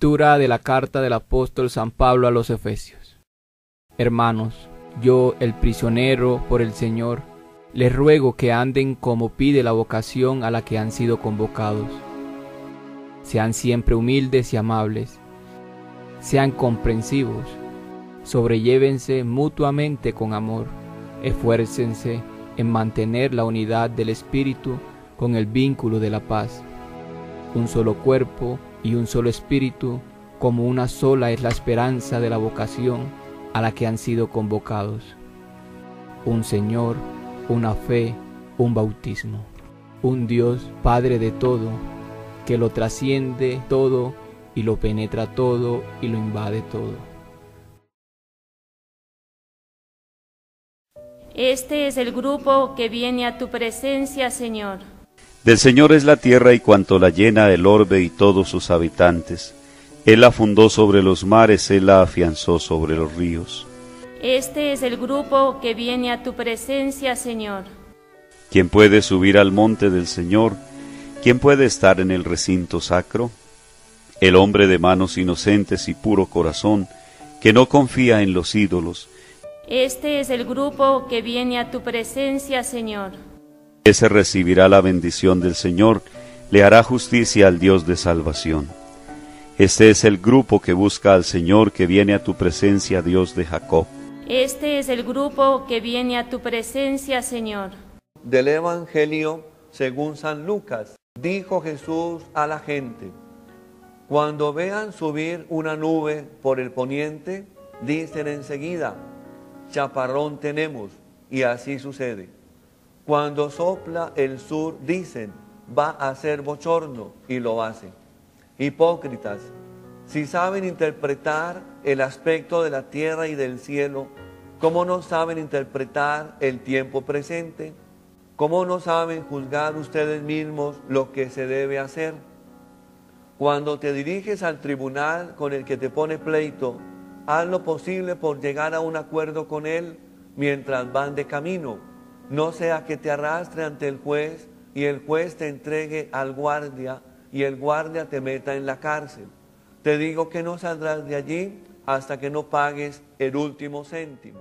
Lectura de la carta del apóstol San Pablo a los Efesios. Hermanos, yo, el prisionero por el Señor, les ruego que anden como pide la vocación a la que han sido convocados. Sean siempre humildes y amables. Sean comprensivos. Sobrellévense mutuamente con amor. Esfuércense en mantener la unidad del Espíritu con el vínculo de la paz. Un solo cuerpo y un solo Espíritu, como una sola es la esperanza de la vocación a la que han sido convocados. Un Señor, una fe, un bautismo. Un Dios, Padre de todo, que lo trasciende todo y lo penetra todo y lo invade todo. Este es el grupo que viene a tu presencia, Señor. Del Señor es la tierra y cuanto la llena el orbe y todos sus habitantes. Él la fundó sobre los mares, Él la afianzó sobre los ríos. Este es el grupo que viene a tu presencia, Señor. ¿Quién puede subir al monte del Señor? ¿Quién puede estar en el recinto sacro? El hombre de manos inocentes y puro corazón, que no confía en los ídolos. Este es el grupo que viene a tu presencia, Señor. Ese recibirá la bendición del Señor, le hará justicia al Dios de salvación. Este es el grupo que busca al Señor, que viene a tu presencia, Dios de Jacob. Este es el grupo que viene a tu presencia, Señor. Del Evangelio según San Lucas, dijo Jesús a la gente, cuando vean subir una nube por el poniente, dicen enseguida, chaparrón tenemos, y así sucede. Cuando sopla el sur, dicen, va a ser bochorno, y lo hacen. Hipócritas, si saben interpretar el aspecto de la tierra y del cielo, ¿cómo no saben interpretar el tiempo presente? ¿Cómo no saben juzgar ustedes mismos lo que se debe hacer? Cuando te diriges al tribunal con el que te pone pleito, haz lo posible por llegar a un acuerdo con él mientras van de camino. No sea que te arrastre ante el juez y el juez te entregue al guardia y el guardia te meta en la cárcel. Te digo que no saldrás de allí hasta que no pagues el último céntimo.